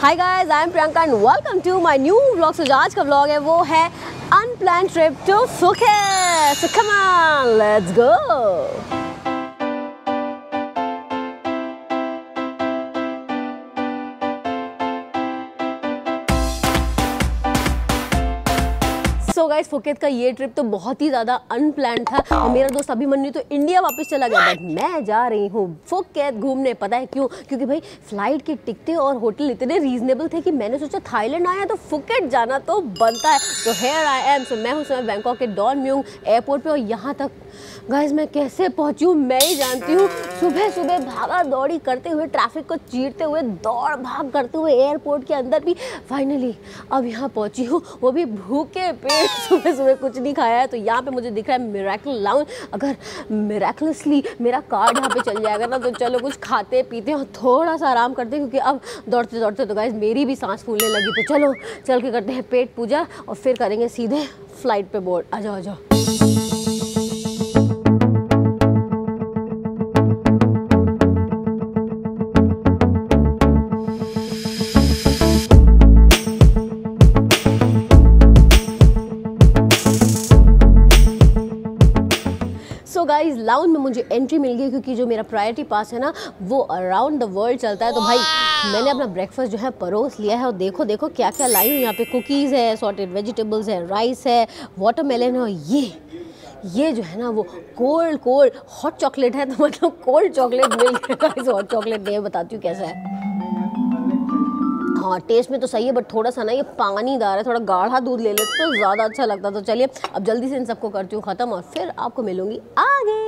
Hi guys I am Priyanka and welcome to my new vlog so जो आज का vlog है, वो है अनप्लान ट्रिप टू सुखे so let's go so guys Phuket का ये ट्रिप तो बहुत ही ज़्यादा अनप्लान था। और मेरा दोस्त अभिमन्यु तो इंडिया वापस चला गया। बट मैं जा रही हूँ फुकेत घूमने। पता है क्यों? क्योंकि भाई फ़्लाइट के टिकटें और होटल इतने रीजनेबल थे कि मैंने सोचा थाईलैंड आया तो फुकेट जाना तो बनता है। तो हेयर आई एम सो मैं हूँ समय बैंकॉक के डॉन म्यूंग एयरपोर्ट पे। और यहाँ तक गाइस मैं कैसे पहुँची? मैं ही जानती हूँ। सुबह सुबह भागा दौड़ी करते हुए ट्रैफ़िक को चीरते हुए दौड़ भाग करते हुए एयरपोर्ट के अंदर भी फाइनली अब यहाँ पहुँची हूँ। वो भी भूखे पेट सुबह सुबह कुछ नहीं खाया है। तो यहाँ पे मुझे दिख रहा है मिराकल लाउंज अगर मिराकलसली मेरा कार्ड यहाँ पे चल जाएगा ना तो चलो कुछ खाते, पीते और थोड़ा सा आराम करते क्योंकि अब दौड़ते दौड़ते तो गाइस मेरी भी सांस फूलने लगी। तो चलो, चल के करते हैं पेट पूजा और फिर करेंगे सीधे फ़्लाइट पे बोर्ड आ जाओ आ जाओ। लाउंज में मुझे एंट्री मिल गई क्योंकि जो मेरा प्रायोरिटी पास है ना वो अराउंड द वर्ल्ड चलता है। तो भाई मैंने अपना ब्रेकफास्ट जो है परोस लिया है और देखो देखो क्या क्या लाई हूँ। यहाँ पे कुकीज़ है सॉर्टेड वेजिटेबल्स है राइस है वाटरमेलन है और ये ये जो है ना वो कोल्ड कोल्ड हॉट चॉकलेट है। तो मतलब कोल्ड चॉकलेट मिल गया। हॉट चॉकलेट नहीं बताती हूँ कैसा है। हाँ टेस्ट में तो सही है बट थोड़ा सा ना ये पानीदार है थोड़ा गाढ़ा दूध ले लेते तो ज़्यादा अच्छा लगता तो चलिए अब जल्दी से इन सबको करती हूँ ख़त्म और फिर आपको मिलूँगी आगे।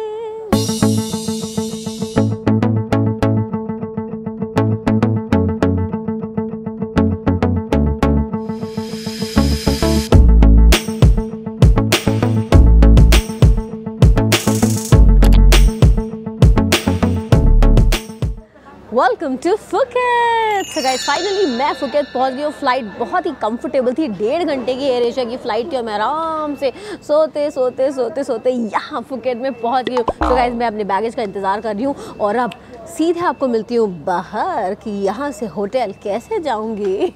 Welcome to Phuket. So guys finally मैं फुकेट पहुँच गई हूँ। फ़्लाइट बहुत ही कंफर्टेबल थी। डेढ़ घंटे की एयर एशिया की फ़्लाइट थी और मैं आराम से सोते सोते सोते सोते यहाँ फुकेट में पहुँच गई हूँ। तो गाइस मैं अपने बैगेज का इंतज़ार कर रही हूँ और अब सीधे आपको मिलती हूँ बाहर कि यहाँ से होटल कैसे जाऊँगी।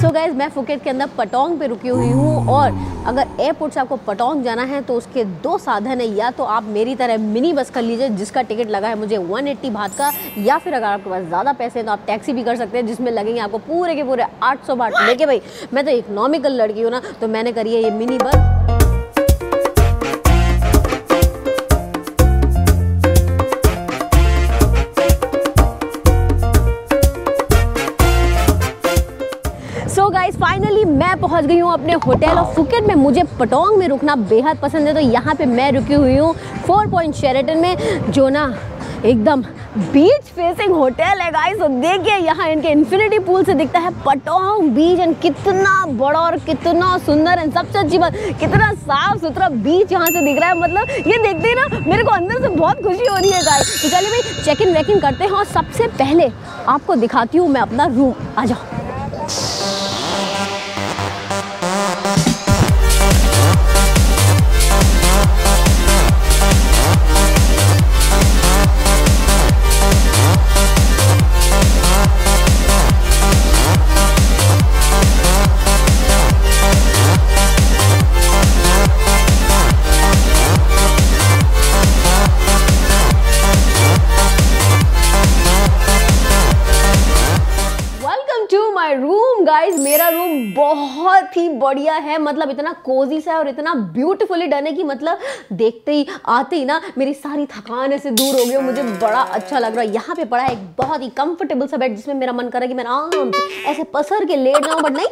सो so गाइज़ मैं फुकेट के अंदर पटोंग पे रुकी हुई हूँ और अगर एयरपोर्ट से आपको पटोंग जाना है तो उसके दो साधन है। या तो आप मेरी तरह मिनी बस कर लीजिए जिसका टिकट लगा है मुझे 180 भात का या फिर अगर आपके पास ज़्यादा पैसे हैं तो आप टैक्सी भी कर सकते हैं जिसमें लगेंगे आपको पूरे के पूरे आठ सौ भाट लेके भाई मैं तो इकनॉमिकल लड़की हूँ ना तो मैंने करी है ये मिनी बस सो गाइस फाइनली मैं पहुँच गई हूँ अपने होटल और फुकेट में। मुझे पटोंग में रुकना बेहद पसंद है तो यहाँ पे मैं रुकी हुई हूँ फोर पॉइंट शेरेटन में, जो ना एकदम बीच फेसिंग होटल है गाइस तो देखिए, यहाँ इनके इन्फिनिटी पूल से दिखता है पटोंग बीच एंड कितना बड़ा और कितना सुंदर एंड सबसे अच्छी बात, कितना साफ़ सुथरा बीच यहाँ से दिख रहा है। मतलब ये देखते ही ना, मेरे को अंदर से बहुत खुशी हो रही है गाइस तो चलिए भाई चेक इन वेक इन करते हैं और सबसे पहले आपको दिखाती हूँ मैं अपना रूम आ जाओ। बहुत ही बढ़िया है। मतलब इतना कोजी सा है और इतना ब्यूटीफुली डन है कि मतलब देखते ही, आते ही ना, मेरी सारी थकान ऐसे दूर हो गई और मुझे बड़ा अच्छा लग रहा है। यहाँ पे पड़ा है एक बहुत ही कंफर्टेबल सा बेड जिसमें मेरा मन कर रहा है कि मैं आराम से ऐसे पसर के लेट जाऊँ बट नहीं।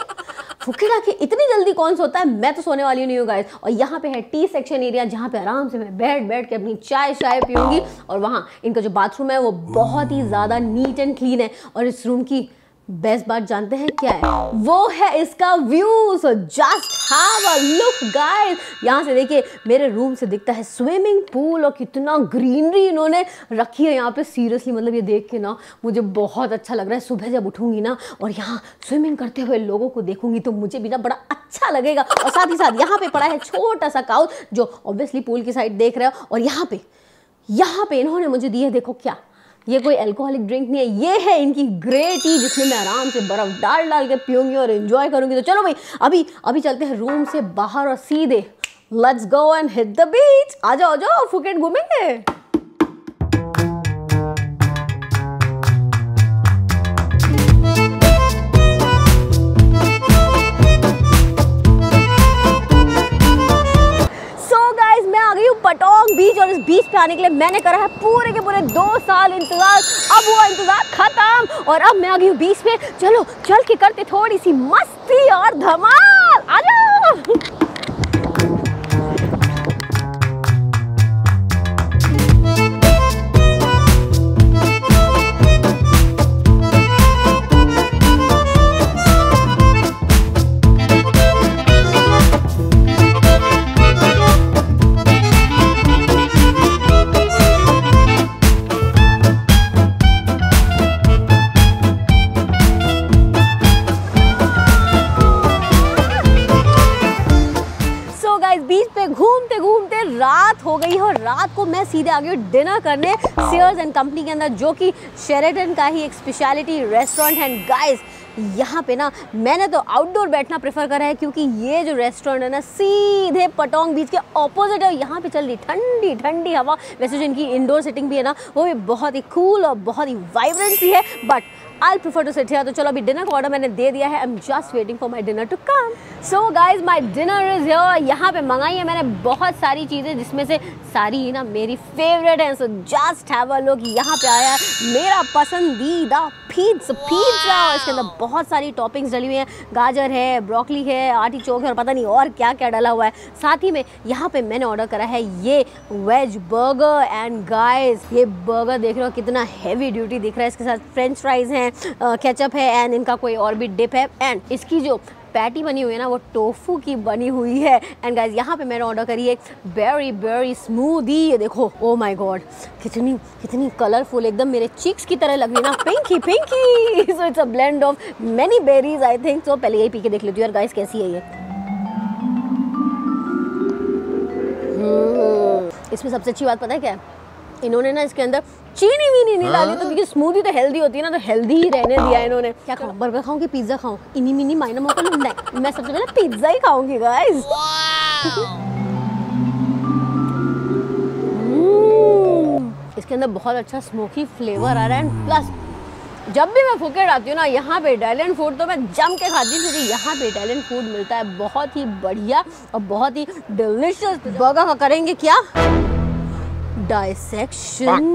फुकेड़ा के इतनी जल्दी कौन सोता है? मैं तो सोने वाली नहीं हूँ गाइस और यहाँ पे है टी सेक्शन एरिया जहाँ पे आराम से मैं बैठ बैठ के अपनी चाय चाय पीऊँगी। और वहाँ इनका जो बाथरूम है, वो बहुत ही ज़्यादा नीट एंड क्लीन है। और इस रूम की बेस्ट बात जानते हैं क्या है? वो है इसका view so just have a look guys यहाँ से देखिए, मेरे रूम से दिखता है स्विमिंग पूल और कितना ग्रीनरी इन्होंने रखी है यहाँ पे. सीरियसली मतलब ये देख के ना, मुझे बहुत अच्छा लग रहा है. सुबह जब उठूँगी ना और यहाँ स्विमिंग करते हुए लोगों को देखूँगी तो मुझे भी ना बड़ा अच्छा लगेगा. और साथ ही साथ यहाँ पे पड़ा है छोटा सा काउच जो ऑब्वियसली पूल की साइड देख रहे हो. और यहाँ पे यहाँ पे इन्होंने मुझे दिए, देखो क्या? ये कोई अल्कोहलिक ड्रिंक नहीं है, ये है इनकी ग्रे टी जिसमें मैं आराम से बर्फ़ डाल डाल के पीऊँगी और इन्जॉय करूँगी। तो चलो भाई, अभी अभी चलते हैं रूम से बाहर और सीधे। Let's go and hit the beach आ जाओ जाओ फुकेट घूमेंगे? आने के लिए मैंने करा है पूरे के पूरे दो साल इंतज़ार। अब वो इंतज़ार खत्म। और अब मैं आ गई हूँ बीच में। चलो चल के करते थोड़ी सी मस्ती और धमाल। रात हो गई और रात को मैं सीधे आ गई हूँ डिनर करने सेयर्स एंड कंपनी के अंदर जो कि शेरेटन का ही एक स्पेशलिटी रेस्टोरेंट एंड गाइस यहाँ पे ना, मैंने तो आउटडोर बैठना प्रेफर करा है क्योंकि ये जो रेस्टोरेंट है ना, सीधे पटोंग बीच के ऑपोजिट है। यहाँ पे चल रही ठंडी ठंडी हवा। वैसे जो इनकी इंडोर सिटिंग भी है ना, वो भी बहुत ही कूल और बहुत ही वाइब्रेंट सी है। But I prefer to sit here तो चलो अभी डिनर का ऑर्डर मैंने दे दिया है। I am just waiting for my dinner to come so guys my dinner is यहाँ पे मंगाई है मैंने बहुत सारी चीज़ें, जिसमें से सारी ही ना मेरी फेवरेट है। So just have a look यहाँ पे आया है मेरा पसंदीदा पिज्जा पिज्जा इसके अंदर बहुत सारी टॉपिंग्स डली हुई हैं। गाजर है ब्रोकली है आटी चौक है और पता नहीं और क्या क्या डला हुआ है। साथ ही में यहाँ पे मैंने ऑर्डर करा है ये वेज बर्गर एंड गाइस ये बर्गर देख रहे हो कितना हैवी ड्यूटी दिख रहा है। इसके साथ फ्रेंच फ्राइज हैं कैचअप है एंड इनका कोई और भी डिप है। एंड इसकी जो पैटी बनी हुई है ना वो टोफू की बनी हुई है। एंड गाइज़ यहाँ पे मैंने ऑर्डर करी है वेरी वेरी स्मूदी ये देखो ओ माय गॉड कितनी कितनी कलरफुल एकदम मेरे चिक्स की तरह लग रही ना। Pinky pinky so it's a blend of many berries I think so पहले यही पी के देख लेती हूँ। गाइस कैसी है ये? हम्म, इसमें सबसे अच्छी बात पता है क्या इन्होंने ना इसके अंदर चीनी वीनी नहीं डाली तो हाँ। क्योंकि स्मूदी तो हेल्दी होती है ना तो हेल्दी ही रहने दिया इन्होंने। क्या खाऊं बर्गर खाऊं कि पिज्जा खाऊं। इनी मिनी माइना मोका लुंडा मैं सबसे पहले पिज्जा ही खाऊँगी गाइस हम्म, इसके अंदर बहुत अच्छा स्मोकी फ्लेवर आ रहा है प्लस जब भी मैं फुकेट आती हूँ ना यहाँ पे इटालियन फ़ूड तो मैं जम के खाती हूँ क्योंकि यहाँ पे इटालियन फ़ूड मिलता है। बहुत ही बढ़िया और बहुत ही डिलिशियस बर्गर का करेंगे क्या? डायसेक्शन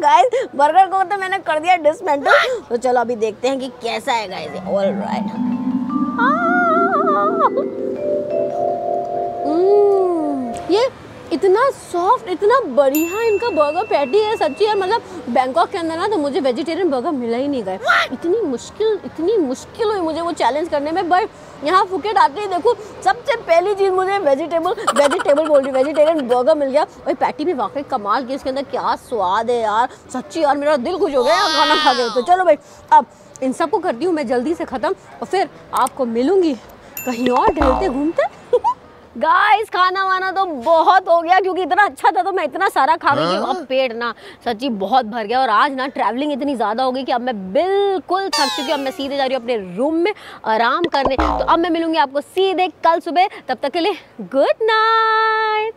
गाइस बर्गर को तो मैंने कर दिया डिसमेंटल तो चलो अभी देखते हैं कि कैसा है गाइस ऑल राइट ये इतना सॉफ्ट इतना बढ़िया इनका बर्गर पैटी है सच्ची है मतलब बैंकॉक के अंदर ना तो मुझे वेजिटेरियन बर्गर मिला ही नहीं गया। इतनी मुश्किल इतनी मुश्किल हुई मुझे वो चैलेंज करने में बट यहाँ फुकेट आते ही देखो सबसे पहली चीज़ मुझे वेजिटेबल वेजिटेबल बोल रही वेजिटेरियन बर्गर मिल गया। और पैटी भी वाकई कमाल की इसके अंदर क्या स्वाद है यार। सच्ची यार मेरा दिल खुश हो गया खाना खा गए तो चलो भाई अब इन सबको करती हूँ मैं जल्दी से ख़त्म और फिर आपको मिलूँगी कहीं और ढलते घूमते गाइस खाना वाना तो बहुत हो गया क्योंकि इतना अच्छा था तो मैं इतना सारा खा गई कि अब पेट ना सच्ची बहुत भर गया और आज ना ट्रैवलिंग इतनी ज़्यादा हो गई कि अब मैं बिल्कुल थक चुकी हूँ। अब मैं सीधे जा रही हूँ अपने रूम में आराम करने। तो अब मैं मिलूँगी आपको सीधे कल सुबह। तब तक के लिए गुड नाइट